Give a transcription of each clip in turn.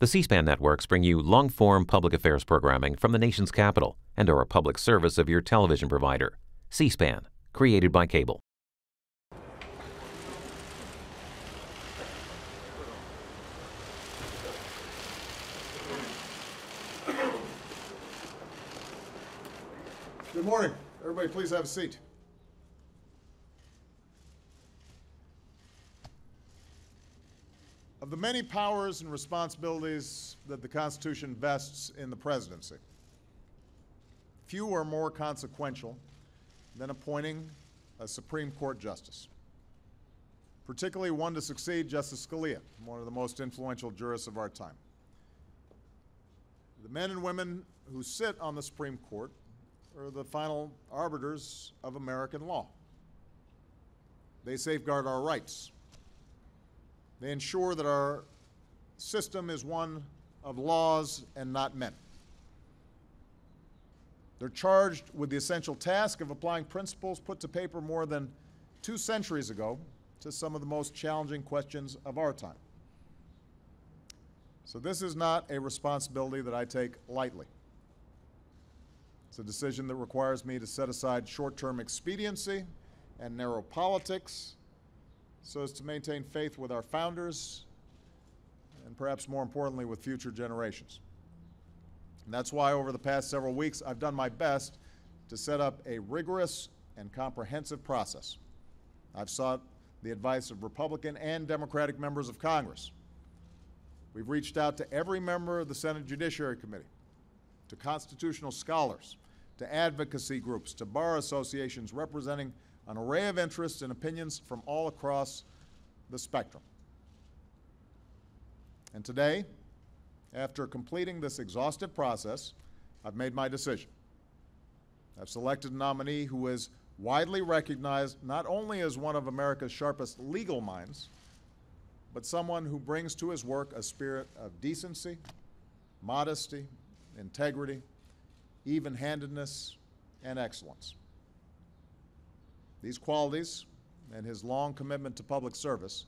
The C SPAN networks bring you long form public affairs programming from the nation's capital and are a public service of your television provider. C SPAN, created by cable. Good morning. Everybody, please have a seat. Of the many powers and responsibilities that the Constitution vests in the presidency, few are more consequential than appointing a Supreme Court justice, particularly one to succeed Justice Scalia, one of the most influential jurists of our time. The men and women who sit on the Supreme Court are the final arbiters of American law. They safeguard our rights. They ensure that our system is one of laws and not men. They're charged with the essential task of applying principles put to paper more than two centuries ago to some of the most challenging questions of our time. So, this is not a responsibility that I take lightly. It's a decision that requires me to set aside short term expediency and narrow politics so as to maintain faith with our founders and perhaps more importantly with future generations. And that's why over the past several weeks I've done my best to set up a rigorous and comprehensive process. I've sought the advice of Republican and Democratic members of Congress. We've reached out to every member of the Senate Judiciary Committee, to constitutional scholars, to advocacy groups, to bar associations representing an array of interests and opinions from all across the spectrum. And today, after completing this exhaustive process, I've made my decision. I've selected a nominee who is widely recognized not only as one of America's sharpest legal minds, but someone who brings to his work a spirit of decency, modesty, integrity, even handedness, and excellence. These qualities and his long commitment to public service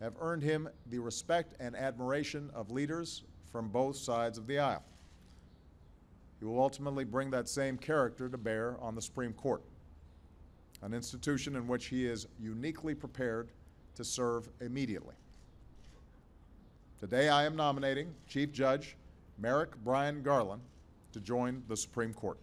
have earned him the respect and admiration of leaders from both sides of the aisle. He will ultimately bring that same character to bear on the Supreme Court, an institution in which he is uniquely prepared to serve immediately. Today I am nominating Chief Judge Merrick Brian Garland to join the Supreme Court.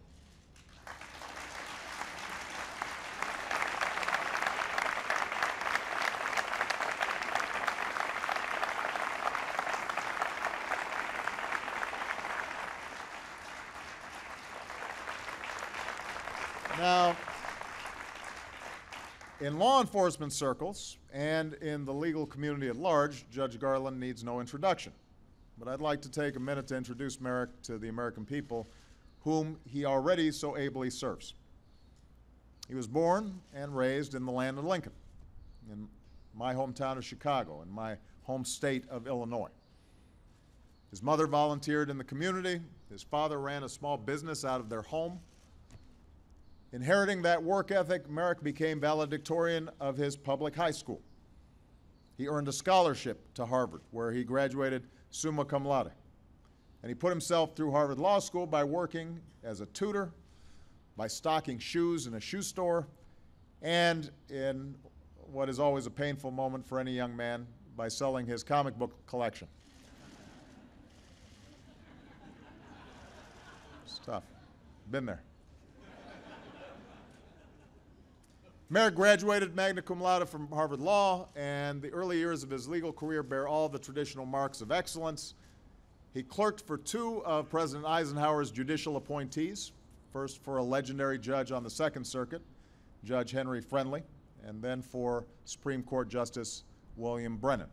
Now, in law enforcement circles and in the legal community at large, Judge Garland needs no introduction. But I'd like to take a minute to introduce Merrick to the American people, whom he already so ably serves. He was born and raised in the land of Lincoln, in my hometown of Chicago, in my home state of Illinois. His mother volunteered in the community. His father ran a small business out of their home. Inheriting that work ethic, Merrick became valedictorian of his public high school. He earned a scholarship to Harvard, where he graduated summa cum laude. And he put himself through Harvard Law School by working as a tutor, by stocking shoes in a shoe store, and in what is always a painful moment for any young man, by selling his comic book collection. It's tough. Been there. Merrick graduated magna cum laude from Harvard Law, and the early years of his legal career bear all the traditional marks of excellence. He clerked for two of President Eisenhower's judicial appointees, first for a legendary judge on the Second Circuit, Judge Henry Friendly, and then for Supreme Court Justice William Brennan.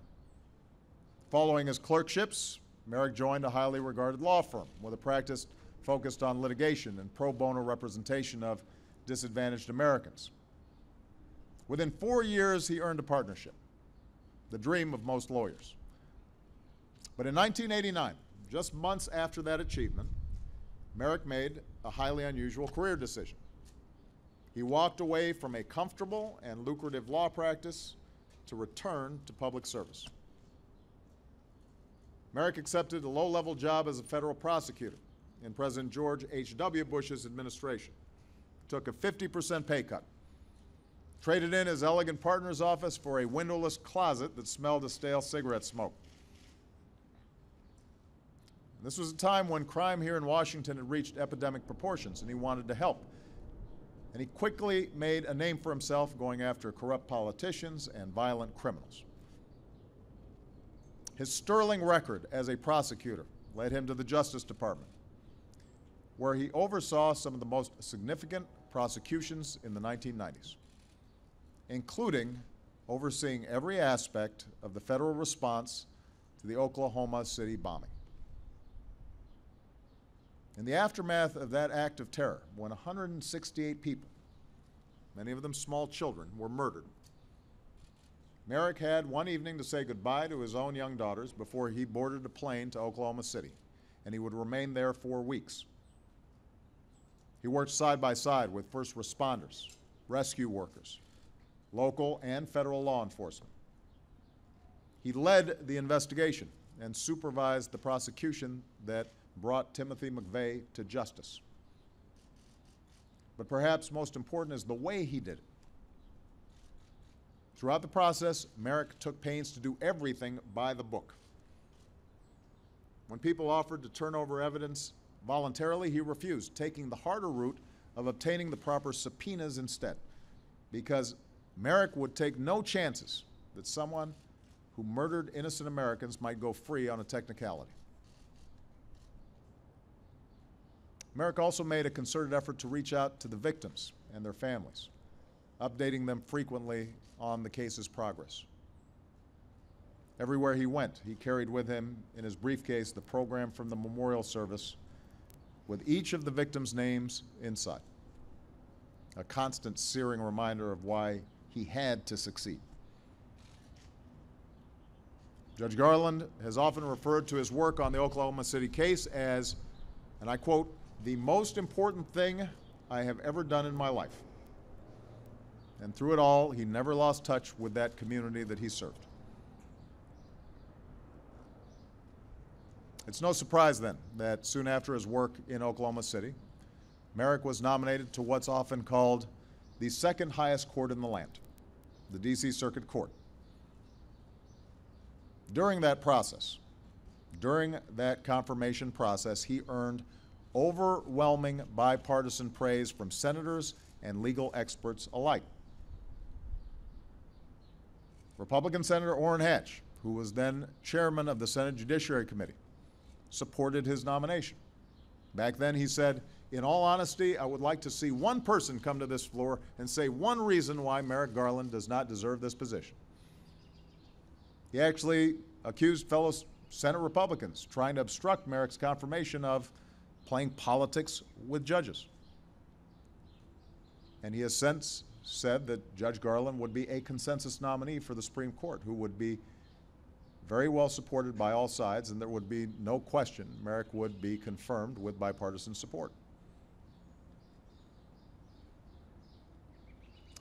Following his clerkships, Merrick joined a highly regarded law firm with a practice focused on litigation and pro bono representation of disadvantaged Americans. Within four years, he earned a partnership, the dream of most lawyers. But in 1989, just months after that achievement, Merrick made a highly unusual career decision. He walked away from a comfortable and lucrative law practice to return to public service. Merrick accepted a low level job as a federal prosecutor in President George H.W. Bush's administration, took a 50% pay cut, traded in his elegant partner's office for a windowless closet that smelled of stale cigarette smoke. This was a time when crime here in Washington had reached epidemic proportions, and he wanted to help. And he quickly made a name for himself going after corrupt politicians and violent criminals. His sterling record as a prosecutor led him to the Justice Department, where he oversaw some of the most significant prosecutions in the 1990s, including overseeing every aspect of the federal response to the Oklahoma City bombing. In the aftermath of that act of terror, when 168 people, many of them small children, were murdered, Merrick had one evening to say goodbye to his own young daughters before he boarded a plane to Oklahoma City, and he would remain there for weeks. He worked side by side with first responders, rescue workers, local and federal law enforcement. He led the investigation and supervised the prosecution that brought Timothy McVeigh to justice. But perhaps most important is the way he did it. Throughout the process, Merrick took pains to do everything by the book. When people offered to turn over evidence voluntarily, he refused, taking the harder route of obtaining the proper subpoenas instead, because Merrick would take no chances that someone who murdered innocent Americans might go free on a technicality. Merrick also made a concerted effort to reach out to the victims and their families, updating them frequently on the case's progress. Everywhere he went, he carried with him in his briefcase the program from the memorial service with each of the victims' names inside. A constant searing reminder of why he had to succeed. Judge Garland has often referred to his work on the Oklahoma City case as, and I quote, the most important thing I have ever done in my life. And through it all, he never lost touch with that community that he served. It's no surprise then that soon after his work in Oklahoma City, Merrick was nominated to what's often called the second highest court in the land, the D.C. Circuit Court. During that process, during that confirmation process, he earned overwhelming bipartisan praise from senators and legal experts alike. Republican Senator Orrin Hatch, who was then chairman of the Senate Judiciary Committee, supported his nomination. Back then, he said, In all honesty, I would like to see one person come to this floor and say one reason why Merrick Garland does not deserve this position. He actually accused fellow Senate Republicans trying to obstruct Merrick's confirmation of playing politics with judges. And he has since said that Judge Garland would be a consensus nominee for the Supreme Court, who would be very well supported by all sides, and there would be no question Merrick would be confirmed with bipartisan support.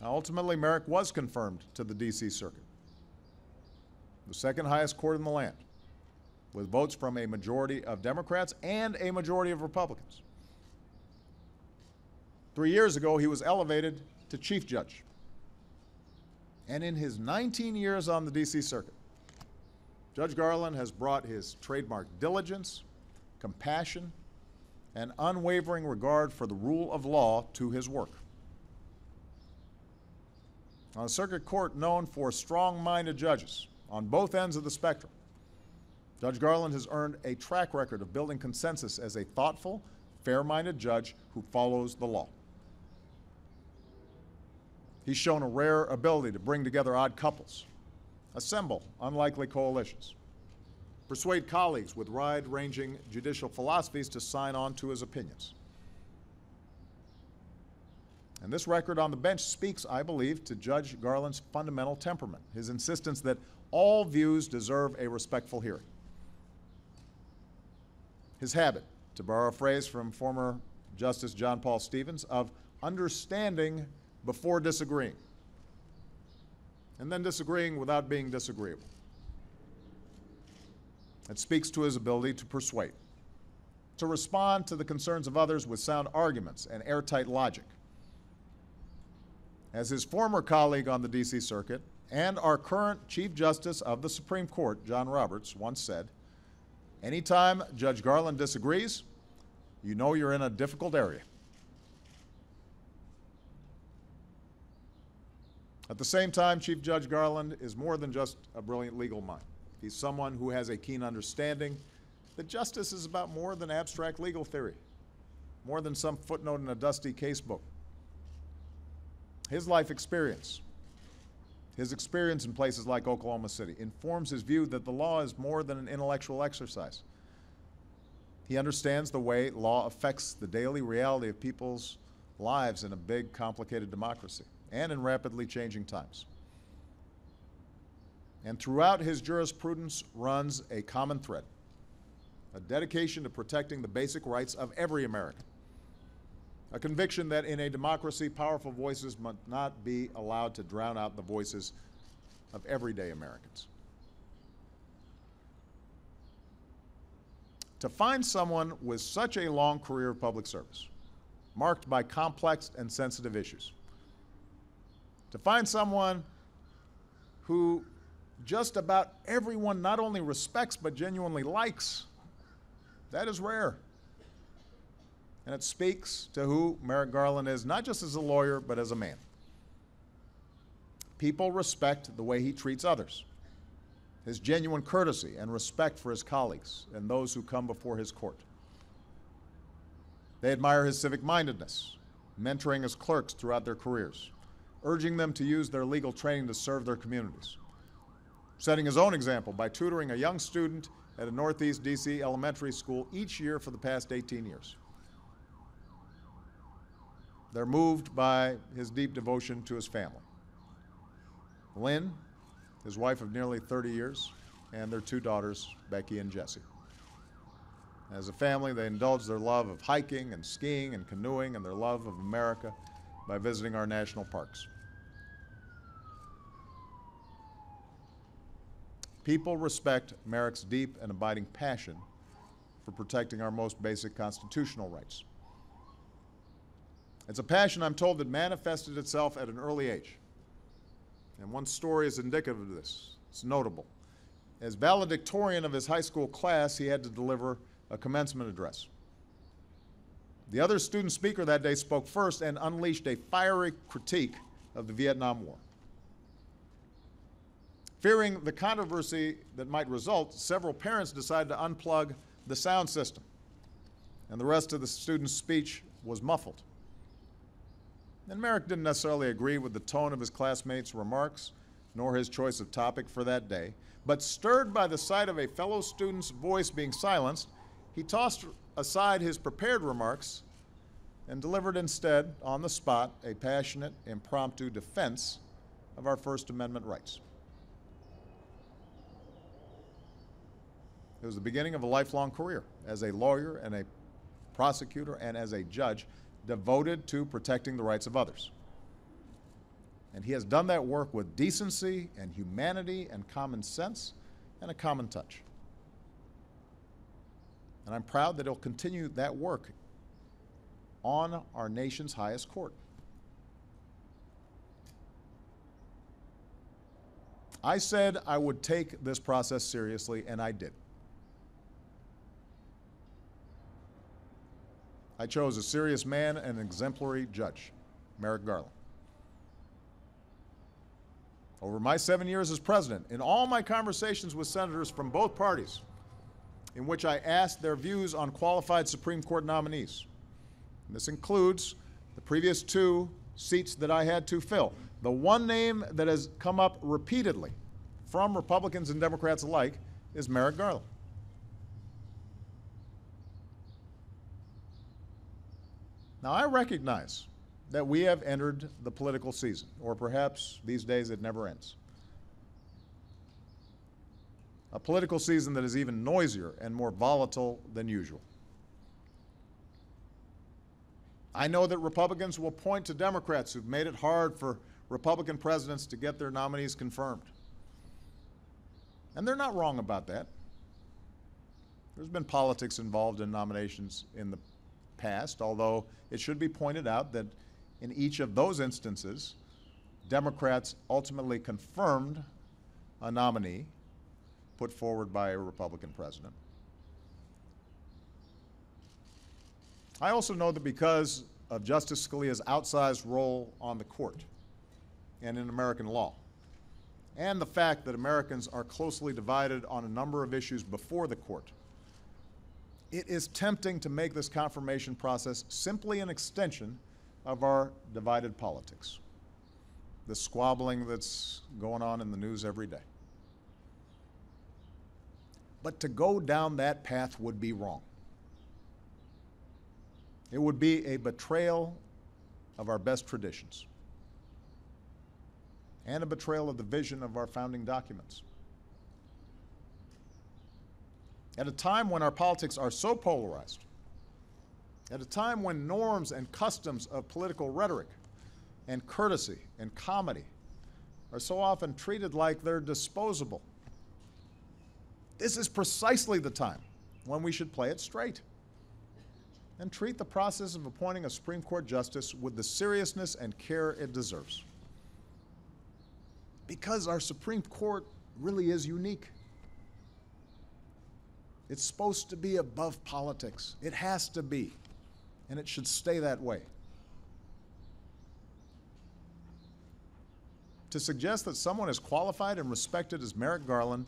Ultimately, Merrick was confirmed to the D.C. Circuit, the second highest court in the land with votes from a majority of Democrats and a majority of Republicans. Three years ago, he was elevated to Chief Judge. And in his 19 years on the D.C. Circuit, Judge Garland has brought his trademark diligence, compassion, and unwavering regard for the rule of law to his work. On a circuit court known for strong minded judges on both ends of the spectrum, Judge Garland has earned a track record of building consensus as a thoughtful, fair minded judge who follows the law. He's shown a rare ability to bring together odd couples, assemble unlikely coalitions, persuade colleagues with wide ranging judicial philosophies to sign on to his opinions. And this record on the bench speaks, I believe, to Judge Garland's fundamental temperament, his insistence that all views deserve a respectful hearing his habit, to borrow a phrase from former Justice John Paul Stevens, of understanding before disagreeing, and then disagreeing without being disagreeable. It speaks to his ability to persuade, to respond to the concerns of others with sound arguments and airtight logic. As his former colleague on the D.C. Circuit and our current Chief Justice of the Supreme Court, John Roberts, once said, anytime Judge Garland disagrees, you know you're in a difficult area. At the same time, Chief Judge Garland is more than just a brilliant legal mind. He's someone who has a keen understanding that justice is about more than abstract legal theory, more than some footnote in a dusty casebook. His life experience, his experience in places like Oklahoma City, informs his view that the law is more than an intellectual exercise. He understands the way law affects the daily reality of people's lives in a big, complicated democracy and in rapidly changing times. And throughout his jurisprudence runs a common thread a dedication to protecting the basic rights of every American, a conviction that in a democracy, powerful voices must not be allowed to drown out the voices of everyday Americans. To find someone with such a long career of public service, marked by complex and sensitive issues, to find someone who just about everyone not only respects but genuinely likes, that is rare. And it speaks to who Merrick Garland is, not just as a lawyer, but as a man. People respect the way he treats others, his genuine courtesy and respect for his colleagues and those who come before his court. They admire his civic mindedness, mentoring his clerks throughout their careers, urging them to use their legal training to serve their communities. Setting his own example by tutoring a young student at a Northeast DC elementary school each year for the past 18 years. They're moved by his deep devotion to his family. Lynn, his wife of nearly 30 years, and their two daughters, Becky and Jessie. As a family, they indulge their love of hiking and skiing and canoeing and their love of America by visiting our national parks. People respect Merrick's deep and abiding passion for protecting our most basic constitutional rights. It's a passion, I'm told, that manifested itself at an early age. And one story is indicative of this. It's notable. As valedictorian of his high school class, he had to deliver a commencement address. The other student speaker that day spoke first and unleashed a fiery critique of the Vietnam War. Fearing the controversy that might result, several parents decided to unplug the sound system, and the rest of the student's speech was muffled. And Merrick didn't necessarily agree with the tone of his classmates' remarks, nor his choice of topic for that day, but stirred by the sight of a fellow student's voice being silenced, he tossed aside his prepared remarks and delivered instead, on the spot, a passionate, impromptu defense of our First Amendment rights. It was the beginning of a lifelong career as a lawyer and a prosecutor and as a judge devoted to protecting the rights of others. And he has done that work with decency and humanity and common sense and a common touch. And I'm proud that he'll continue that work on our nation's highest court. I said I would take this process seriously, and I did. I chose a serious man and an exemplary judge, Merrick Garland. Over my seven years as president, in all my conversations with senators from both parties, in which I asked their views on qualified Supreme Court nominees, and this includes the previous two seats that I had to fill. The one name that has come up repeatedly from Republicans and Democrats alike is Merrick Garland. Now, I recognize that we have entered the political season, or perhaps these days it never ends. A political season that is even noisier and more volatile than usual. I know that Republicans will point to Democrats who've made it hard for Republican presidents to get their nominees confirmed. And they're not wrong about that. There's been politics involved in nominations in the past, although it should be pointed out that in each of those instances, Democrats ultimately confirmed a nominee put forward by a Republican president. I also know that because of Justice Scalia's outsized role on the court and in American law, and the fact that Americans are closely divided on a number of issues before the court, it is tempting to make this confirmation process simply an extension of our divided politics, the squabbling that's going on in the news every day. But to go down that path would be wrong. It would be a betrayal of our best traditions and a betrayal of the vision of our founding documents. At a time when our politics are so polarized, at a time when norms and customs of political rhetoric and courtesy and comity are so often treated like they're disposable, this is precisely the time when we should play it straight and treat the process of appointing a Supreme Court justice with the seriousness and care it deserves. Because our Supreme Court really is unique. It's supposed to be above politics. It has to be, and it should stay that way. To suggest that someone as qualified and respected as Merrick Garland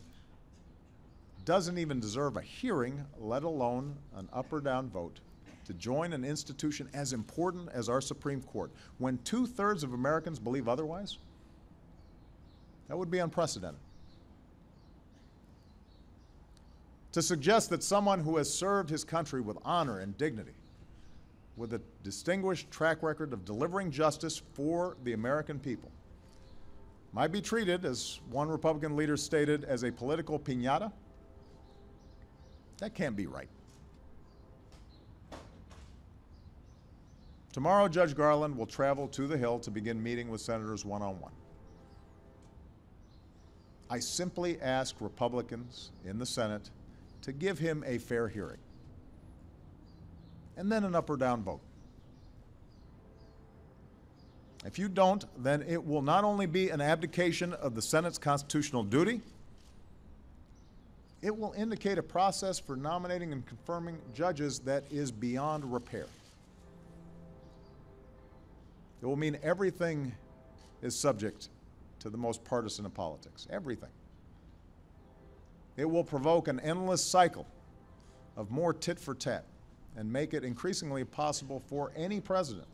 doesn't even deserve a hearing, let alone an up or down vote, to join an institution as important as our Supreme Court, when two thirds of Americans believe otherwise, that would be unprecedented. To suggest that someone who has served his country with honor and dignity, with a distinguished track record of delivering justice for the American people, might be treated, as one Republican leader stated, as a political pinata, that can't be right. Tomorrow, Judge Garland will travel to the Hill to begin meeting with senators one on one. I simply ask Republicans in the Senate to give him a fair hearing and then an up or down vote. If you don't, then it will not only be an abdication of the Senate's constitutional duty, it will indicate a process for nominating and confirming judges that is beyond repair. It will mean everything is subject to the most partisan of politics. Everything. It will provoke an endless cycle of more tit for tat and make it increasingly possible for any president,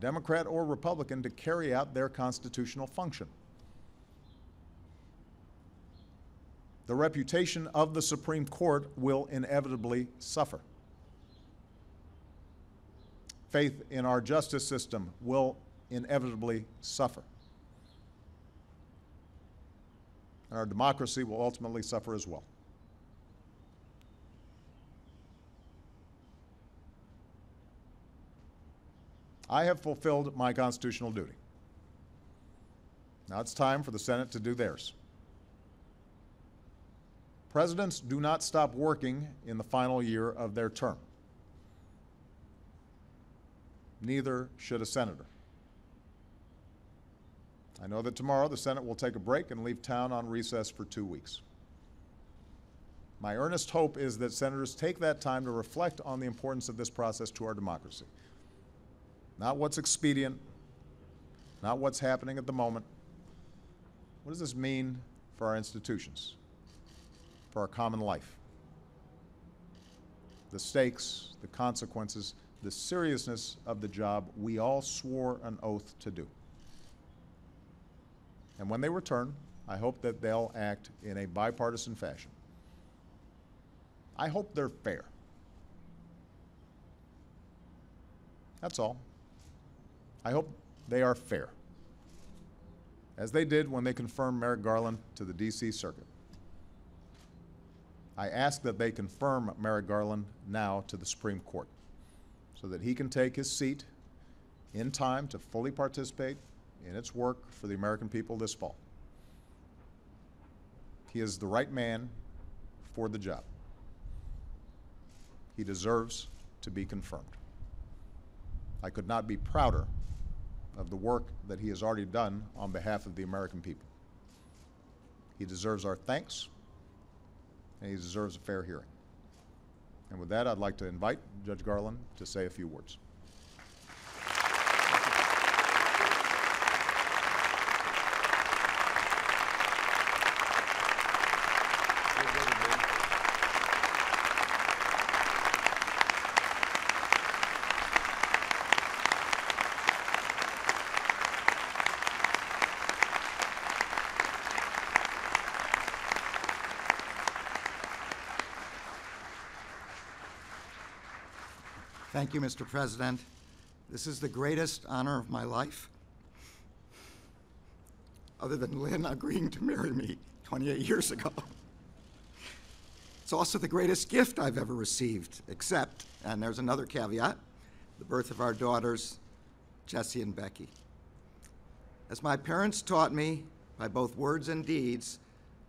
Democrat or Republican, to carry out their constitutional function. The reputation of the Supreme Court will inevitably suffer. Faith in our justice system will inevitably suffer. And our democracy will ultimately suffer as well. I have fulfilled my constitutional duty. Now it's time for the Senate to do theirs. Presidents do not stop working in the final year of their term. Neither should a senator. I know that tomorrow the Senate will take a break and leave town on recess for two weeks. My earnest hope is that senators take that time to reflect on the importance of this process to our democracy. Not what's expedient, not what's happening at the moment. What does this mean for our institutions, for our common life? The stakes, the consequences, the seriousness of the job we all swore an oath to do. And when they return, I hope that they'll act in a bipartisan fashion. I hope they're fair. That's all. I hope they are fair, as they did when they confirmed Merrick Garland to the D.C. Circuit. I ask that they confirm Merrick Garland now to the Supreme Court so that he can take his seat in time to fully participate in its work for the American people this fall. He is the right man for the job. he deserves to be confirmed. I could not be prouder of the work that he has already done on behalf of the American people. He deserves our thanks, and he deserves a fair hearing. And with that, I'd like to invite Judge Garland to say a few words. Thank you, Mr. President. This is the greatest honor of my life, other than Lynn agreeing to marry me 28 years ago. It's also the greatest gift I've ever received, except, and there's another caveat, the birth of our daughters, Jessie and Becky. As my parents taught me, by both words and deeds,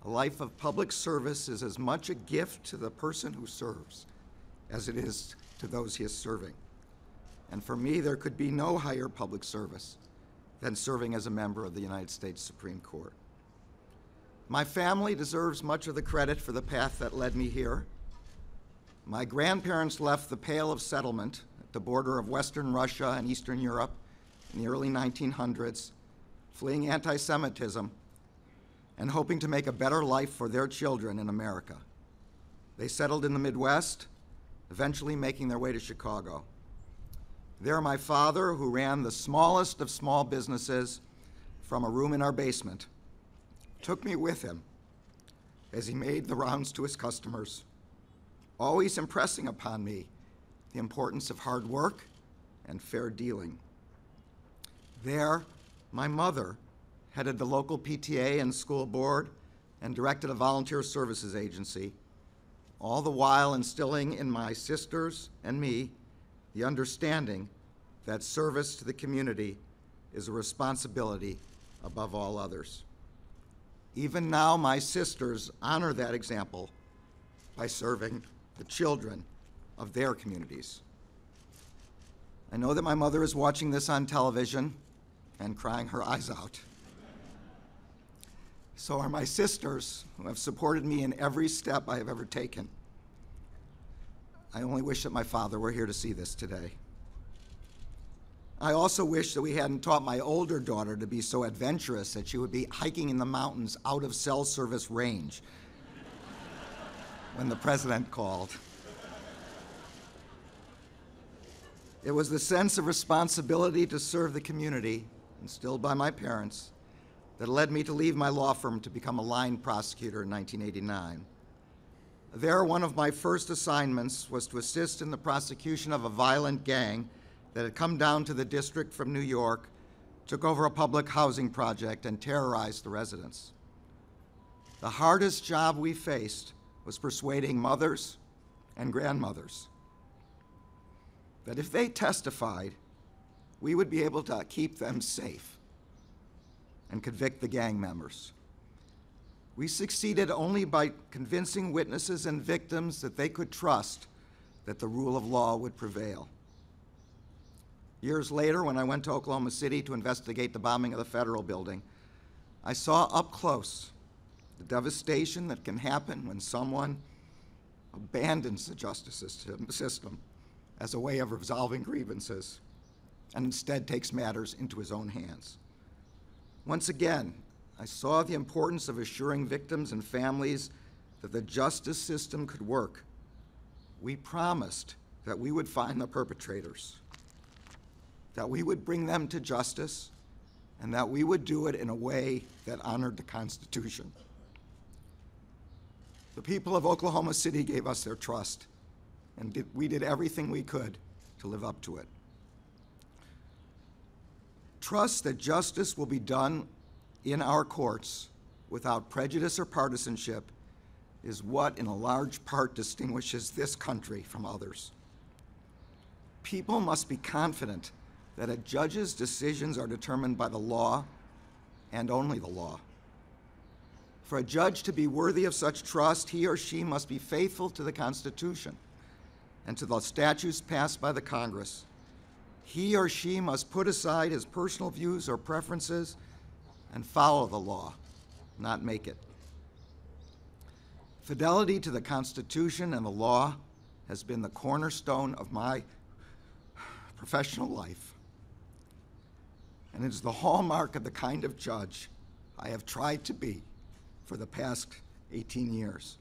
a life of public service is as much a gift to the person who serves as it is to those he is serving. And for me, there could be no higher public service than serving as a member of the United States Supreme Court. My family deserves much of the credit for the path that led me here. My grandparents left the Pale of Settlement at the border of Western Russia and Eastern Europe in the early 1900s, fleeing anti Semitism and hoping to make a better life for their children in America. They settled in the Midwest eventually making their way to Chicago. There, my father, who ran the smallest of small businesses from a room in our basement, took me with him as he made the rounds to his customers, always impressing upon me the importance of hard work and fair dealing. There, my mother headed the local PTA and school board and directed a volunteer services agency all the while instilling in my sisters and me the understanding that service to the community is a responsibility above all others. Even now, my sisters honor that example by serving the children of their communities. I know that my mother is watching this on television and crying her eyes out. So are my sisters who have supported me in every step I have ever taken. I only wish that my father were here to see this today. I also wish that we hadn't taught my older daughter to be so adventurous that she would be hiking in the mountains out of cell service range when the president called. It was the sense of responsibility to serve the community, instilled by my parents, that led me to leave my law firm to become a line prosecutor in 1989. There, one of my first assignments was to assist in the prosecution of a violent gang that had come down to the district from New York, took over a public housing project, and terrorized the residents. The hardest job we faced was persuading mothers and grandmothers that if they testified, we would be able to keep them safe and convict the gang members. We succeeded only by convincing witnesses and victims that they could trust that the rule of law would prevail. Years later, when I went to Oklahoma City to investigate the bombing of the federal building, I saw up close the devastation that can happen when someone abandons the justice system as a way of resolving grievances and instead takes matters into his own hands. Once again, I saw the importance of assuring victims and families that the justice system could work. We promised that we would find the perpetrators, that we would bring them to justice, and that we would do it in a way that honored the Constitution. The people of Oklahoma City gave us their trust, and did, we did everything we could to live up to it. Trust that justice will be done in our courts without prejudice or partisanship is what, in a large part, distinguishes this country from others. People must be confident that a judge's decisions are determined by the law and only the law. For a judge to be worthy of such trust, he or she must be faithful to the Constitution and to the statutes passed by the Congress, he or she must put aside his personal views or preferences and follow the law, not make it. Fidelity to the Constitution and the law has been the cornerstone of my professional life. And it is the hallmark of the kind of judge I have tried to be for the past 18 years.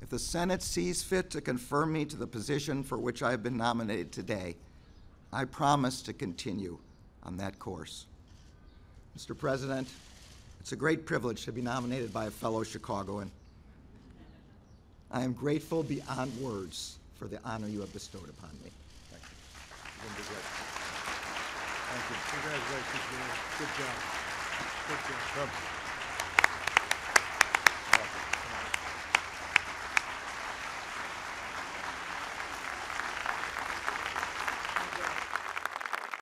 If the Senate sees fit to confirm me to the position for which I have been nominated today, I promise to continue on that course. Mr. President, it's a great privilege to be nominated by a fellow Chicagoan. I am grateful beyond words for the honor you have bestowed upon me. Thank you. Thank you. Congratulations, Mayor. Good job. Good job.